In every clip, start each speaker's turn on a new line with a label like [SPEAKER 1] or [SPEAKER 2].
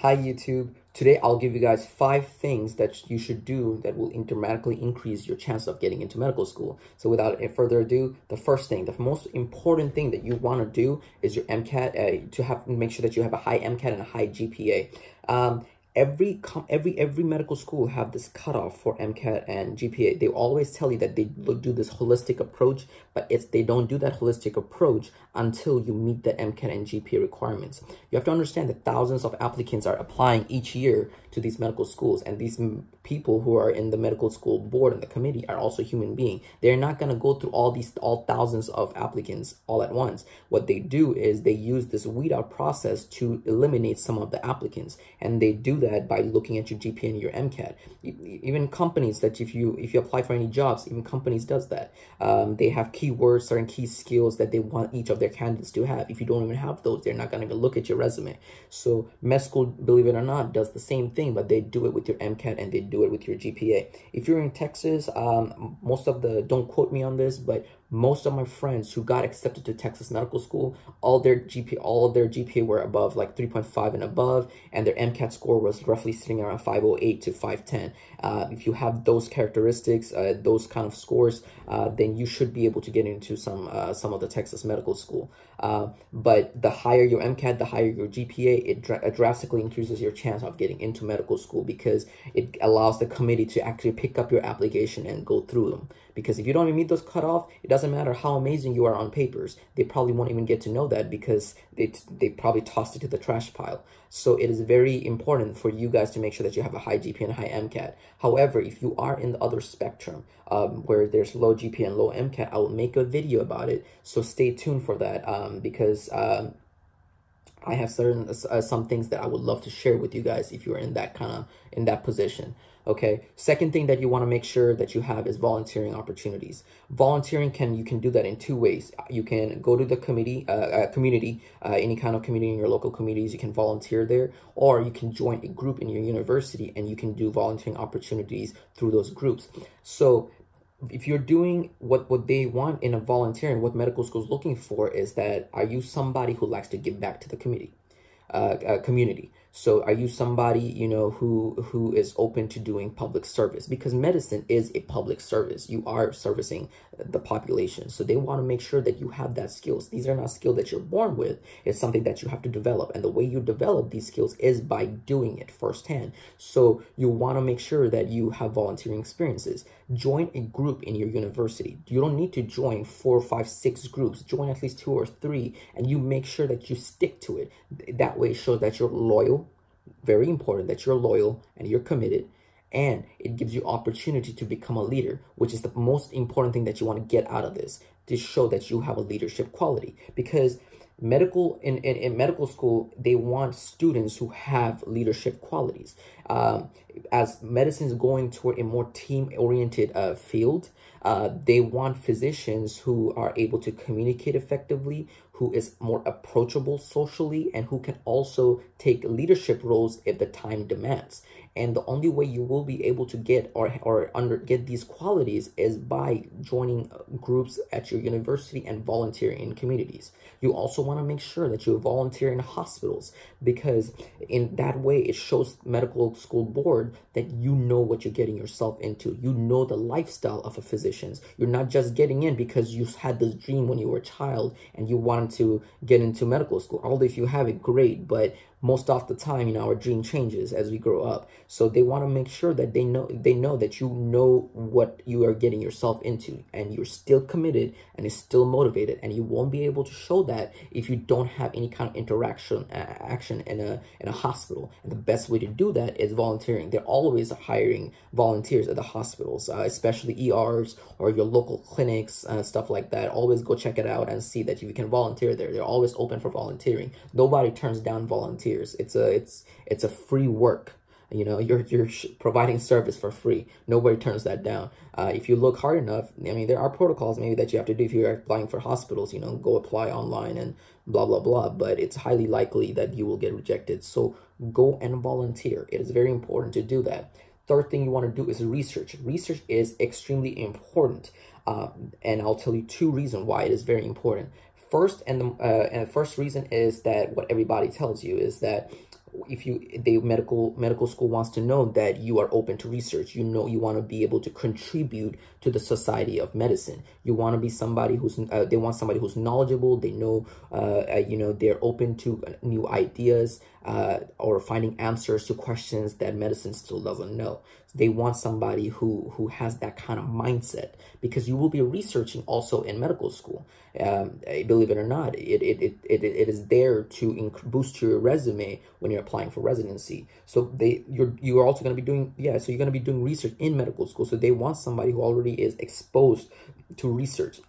[SPEAKER 1] Hi YouTube. Today I'll give you guys five things that you should do that will dramatically increase your chance of getting into medical school. So without further ado, the first thing, the most important thing that you want to do is your MCAT uh, to have make sure that you have a high MCAT and a high GPA. Um, every every every medical school have this cutoff for MCAT and GPA. They always tell you that they do this holistic approach, but it's they don't do that holistic approach until you meet the MCAT and GPA requirements. You have to understand that thousands of applicants are applying each year to these medical schools, and these people who are in the medical school board and the committee are also human beings. They're not going to go through all these all thousands of applicants all at once. What they do is they use this weed out process to eliminate some of the applicants, and they do that that by looking at your GPA and your MCAT. Even companies that if you if you apply for any jobs, even companies does that. Um, they have keywords, certain key skills that they want each of their candidates to have. If you don't even have those, they're not going to even look at your resume. So med school, believe it or not, does the same thing, but they do it with your MCAT and they do it with your GPA. If you're in Texas, um, most of the don't quote me on this, but most of my friends who got accepted to Texas Medical School, all their GPA, all of their GPA were above like 3.5 and above, and their MCAT score was roughly sitting around 508 to 510. Uh, if you have those characteristics, uh, those kind of scores, uh, then you should be able to get into some uh, some of the Texas Medical School. Uh, but the higher your MCAT, the higher your GPA, it dr drastically increases your chance of getting into medical school because it allows the committee to actually pick up your application and go through them. Because if you don't even meet those cutoff, it doesn't matter how amazing you are on papers. They probably won't even get to know that because they, they probably tossed it to the trash pile. So it is very important for you guys to make sure that you have a high GPA and high MCAT. However, if you are in the other spectrum um, where there's low GPA and low MCAT, I will make a video about it. So stay tuned for that um, because um, I have certain uh, some things that I would love to share with you guys if you're in that kind of in that position. Okay. Second thing that you want to make sure that you have is volunteering opportunities. Volunteering can you can do that in two ways. You can go to the committee, uh, uh, community, uh, any kind of community in your local communities. You can volunteer there, or you can join a group in your university and you can do volunteering opportunities through those groups. So if you're doing what what they want in a volunteering, what medical school is looking for is that are you somebody who likes to give back to the community? uh, uh, community. So are you somebody, you know, who who is open to doing public service? Because medicine is a public service. You are servicing the population. So they want to make sure that you have that skills. These are not skills that you're born with. It's something that you have to develop. And the way you develop these skills is by doing it firsthand. So you want to make sure that you have volunteering experiences. Join a group in your university. You don't need to join four, five, six groups. Join at least two or three and you make sure that you stick to it. That way it shows that you're loyal, very important that you're loyal and you're committed. And it gives you opportunity to become a leader, which is the most important thing that you want to get out of this to show that you have a leadership quality. Because medical in, in, in medical school, they want students who have leadership qualities. Um, as medicine is going toward a more team-oriented uh, field, uh, they want physicians who are able to communicate effectively, who is more approachable socially, and who can also take leadership roles if the time demands. And the only way you will be able to get or, or under get these qualities is by joining uh, groups at your university and volunteering in communities. You also want to make sure that you volunteer in hospitals because in that way it shows medical school board that you know what you're getting yourself into. You know the lifestyle of a physician. You're not just getting in because you had this dream when you were a child and you wanted to get into medical school. Although if you have it, great, but most of the time, you know, our dream changes as we grow up. So they want to make sure that they know they know that you know what you are getting yourself into and you're still committed and is still motivated and you won't be able to show that if you don't have any kind of interaction uh, action in a in a hospital. And the best way to do that is volunteering. They're always hiring volunteers at the hospitals, uh, especially ERs or your local clinics, uh, stuff like that. Always go check it out and see that you can volunteer there. They're always open for volunteering. Nobody turns down volunteering volunteers. It's a it's it's a free work. You know, you're you're providing service for free. Nobody turns that down. Uh, if you look hard enough, I mean, there are protocols maybe that you have to do if you're applying for hospitals. You know, go apply online and blah blah blah. But it's highly likely that you will get rejected. So go and volunteer. It is very important to do that. Third thing you want to do is research. Research is extremely important. Uh, and I'll tell you two reasons why it is very important. First, and the uh, and the first reason is that what everybody tells you is that if you the medical medical school wants to know that you are open to research. You know you want to be able to contribute to the society of medicine. You want to be somebody who's uh, they want somebody who's knowledgeable. They know uh, uh, you know they're open to new ideas uh, or finding answers to questions that medicine still doesn't know. They want somebody who who has that kind of mindset because you will be researching also in medical school. Um, eh, believe it or not it, it, it, it, it is there to boost your resume when you're applying for residency. So they you're you're also going to be doing yeah so you're going to be doing research in medical school. So they want somebody who already is exposed to research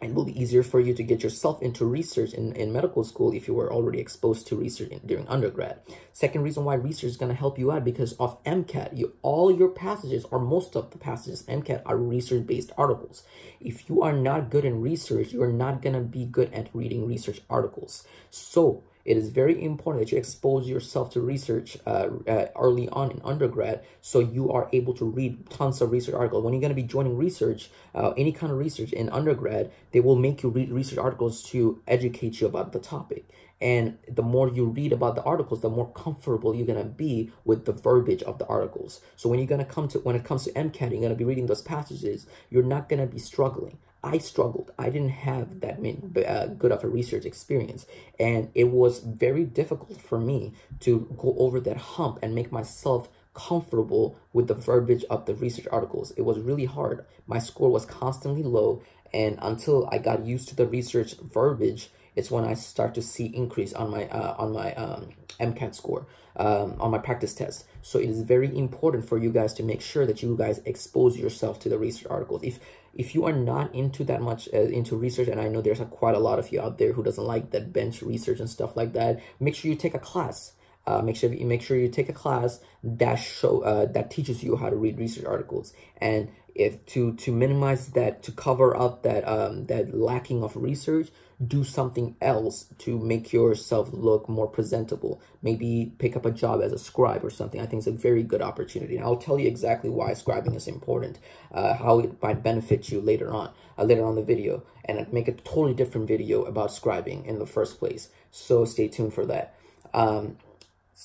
[SPEAKER 1] it will be easier for you to get yourself into research in, in medical school if you were already exposed to research in, during undergrad. Second reason why research is going to help you out because of MCAT. You, all your passages or most of the passages MCAT are research-based articles. If you are not good in research, you're not going to be good at reading research articles. So it is very important that you expose yourself to research uh, uh, early on in undergrad so you are able to read tons of research articles. When you're going to be joining research, uh, any kind of research in undergrad, they will make you read research articles to educate you about the topic. And the more you read about the articles, the more comfortable you're gonna be with the verbiage of the articles. So when you're gonna come to when it comes to MCAT, you're gonna be reading those passages. You're not gonna be struggling. I struggled. I didn't have that many, uh, good of a research experience. And it was very difficult for me to go over that hump and make myself comfortable with the verbiage of the research articles. It was really hard. My score was constantly low. And until I got used to the research verbiage, it's when I start to see increase on my uh, on my um, MCAT score, um, on my practice test. So it is very important for you guys to make sure that you guys expose yourself to the research articles. If if you are not into that much uh, into research, and I know there's a, quite a lot of you out there who doesn't like that bench research and stuff like that, make sure you take a class. Uh, make sure you make sure you take a class that show uh, that teaches you how to read research articles and if to to minimize that to cover up that um that lacking of research do something else to make yourself look more presentable. Maybe pick up a job as a scribe or something. I think it's a very good opportunity. And i'll tell you exactly why scribing is important uh, how it might benefit you later on uh, later on the video and make a totally different video about scribing in the first place. So stay tuned for that. Um,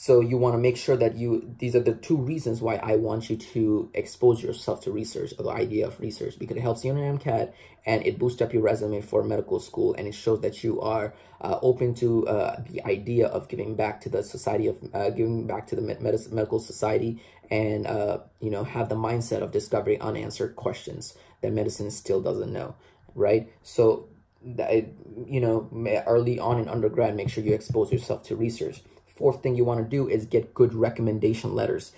[SPEAKER 1] so you want to make sure that you, these are the two reasons why I want you to expose yourself to research, the idea of research, because it helps you on your MCAT and it boosts up your resume for medical school and it shows that you are uh, open to uh, the idea of giving back to the society of, uh, giving back to the med medical society and, uh, you know, have the mindset of discovering unanswered questions that medicine still doesn't know, right? So, that, you know, early on in undergrad, make sure you expose yourself to research fourth thing you want to do is get good recommendation letters.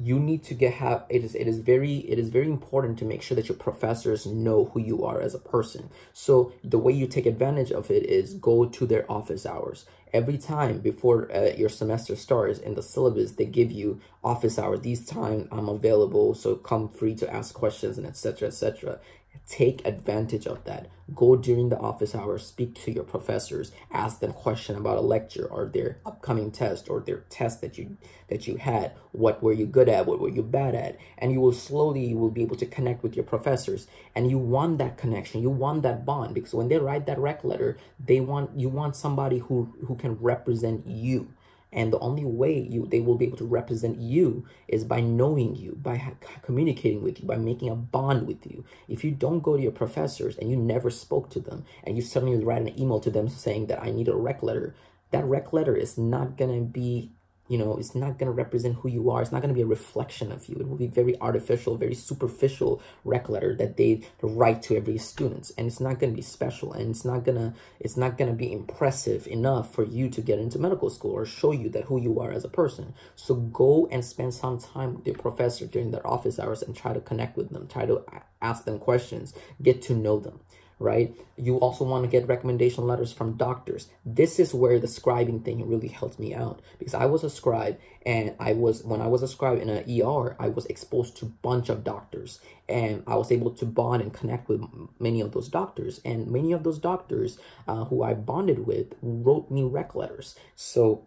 [SPEAKER 1] You need to get have it is it is very it is very important to make sure that your professors know who you are as a person. So the way you take advantage of it is go to their office hours. Every time before uh, your semester starts in the syllabus they give you office hours. These time i'm available so come free to ask questions and etc etc take advantage of that. Go during the office hours speak to your professors ask them question about a lecture or their upcoming test or their test that you that you had. What were you good at? What were you bad at? And you will slowly you will be able to connect with your professors. And you want that connection. You want that bond because when they write that rec letter they want you want somebody who who can represent you and the only way you they will be able to represent you is by knowing you by communicating with you by making a bond with you. If you don't go to your professors and you never spoke to them and you suddenly write an email to them saying that i need a rec letter that rec letter is not going to be you know, it's not going to represent who you are. It's not going to be a reflection of you. It will be very artificial, very superficial rec letter that they write to every student. And it's not going to be special. And it's not going to, it's not going to be impressive enough for you to get into medical school or show you that who you are as a person. So go and spend some time with your professor during their office hours and try to connect with them. Try to ask them questions. Get to know them right? You also want to get recommendation letters from doctors. This is where the scribing thing really helped me out because I was a scribe and I was, when I was a scribe in an ER, I was exposed to bunch of doctors and I was able to bond and connect with many of those doctors and many of those doctors uh, who I bonded with wrote me rec letters. So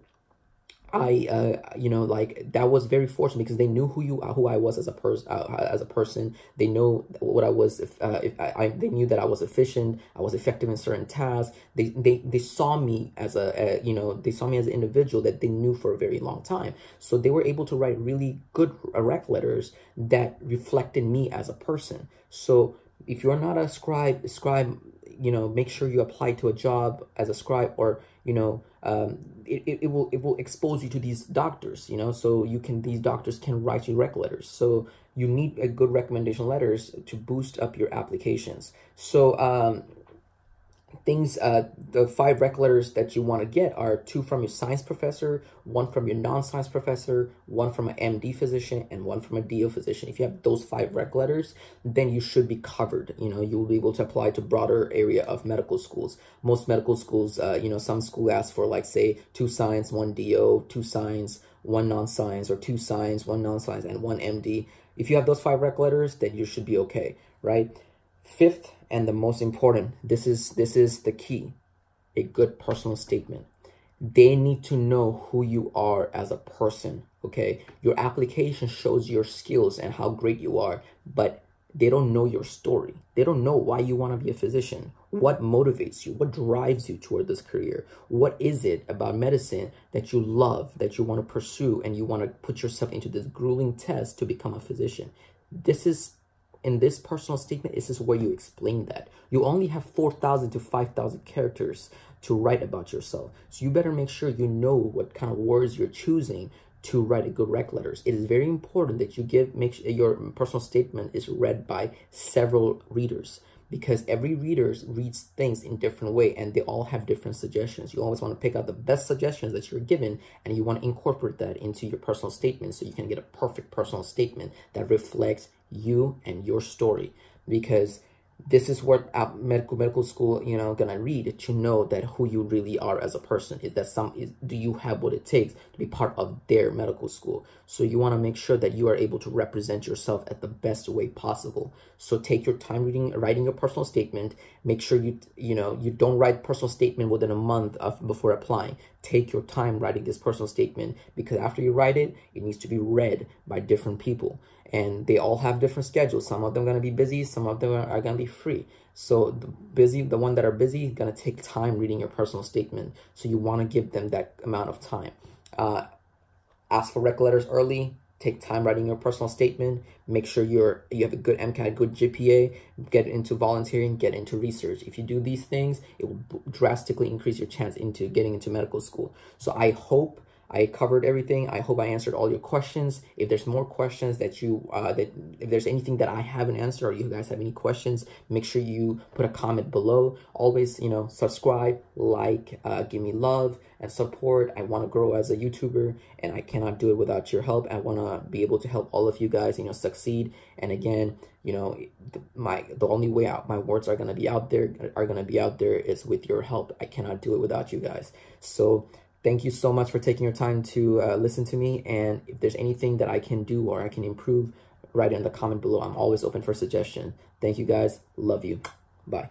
[SPEAKER 1] I, uh, you know, like that was very fortunate because they knew who you, who I was as a person, uh, as a person. They know what I was. If, uh, if I, I, they knew that I was efficient, I was effective in certain tasks. They, they, they saw me as a, you know, they saw me as an individual that they knew for a very long time. So they were able to write really good rec letters that reflected me as a person. So if you're not a scribe, scribe, you know, make sure you apply to a job as a scribe or, you know, um, it, it, it will it will expose you to these doctors, you know, so you can these doctors can write you rec letters. So you need a good recommendation letters to boost up your applications. So um, things, uh, the five rec letters that you want to get are two from your science professor, one from your non-science professor, one from an MD physician, and one from a DO physician. If you have those five rec letters, then you should be covered. You know, you will be able to apply to broader area of medical schools. Most medical schools, uh, you know, some school asks for like, say, two science, one DO, two science, one non-science, or two science, one non-science, and one MD. If you have those five rec letters, then you should be okay, right? Fifth and the most important, this is this is the key, a good personal statement. They need to know who you are as a person, okay? Your application shows your skills and how great you are, but they don't know your story. They don't know why you want to be a physician. What motivates you? What drives you toward this career? What is it about medicine that you love, that you want to pursue, and you want to put yourself into this grueling test to become a physician? This is in this personal statement, this is where you explain that. You only have 4,000 to 5,000 characters to write about yourself. So you better make sure you know what kind of words you're choosing to write a good rec letters. It is very important that you give make sure your personal statement is read by several readers because every reader reads things in different way and they all have different suggestions. You always want to pick out the best suggestions that you're given and you want to incorporate that into your personal statement so you can get a perfect personal statement that reflects you and your story. Because this is what medical medical school you know gonna read to know that who you really are as a person. Is that some is do you have what it takes to be part of their medical school? So you want to make sure that you are able to represent yourself at the best way possible. So take your time reading writing your personal statement. Make sure you you know you don't write personal statement within a month of before applying. Take your time writing this personal statement because after you write it it needs to be read by different people and they all have different schedules. Some of them going to be busy, some of them are, going to be free. So the busy, the one that are busy, going to take time reading your personal statement. So you want to give them that amount of time. Uh, ask for rec letters early. Take time writing your personal statement. Make sure you're you have a good MCAT, good GPA. Get into volunteering. Get into research. If you do these things, it will drastically increase your chance into getting into medical school. So I hope I covered everything. I hope I answered all your questions. If there's more questions that you, uh, that if there's anything that I haven't answered or you guys have any questions, make sure you put a comment below. Always, you know, subscribe, like, uh, give me love and support. I want to grow as a YouTuber and I cannot do it without your help. I want to be able to help all of you guys, you know, succeed. And again, you know, my, the only way out, my words are going to be out there, are going to be out there is with your help. I cannot do it without you guys. So, Thank you so much for taking your time to uh, listen to me. And if there's anything that I can do or I can improve, write it in the comment below. I'm always open for suggestion. Thank you guys. Love you. Bye.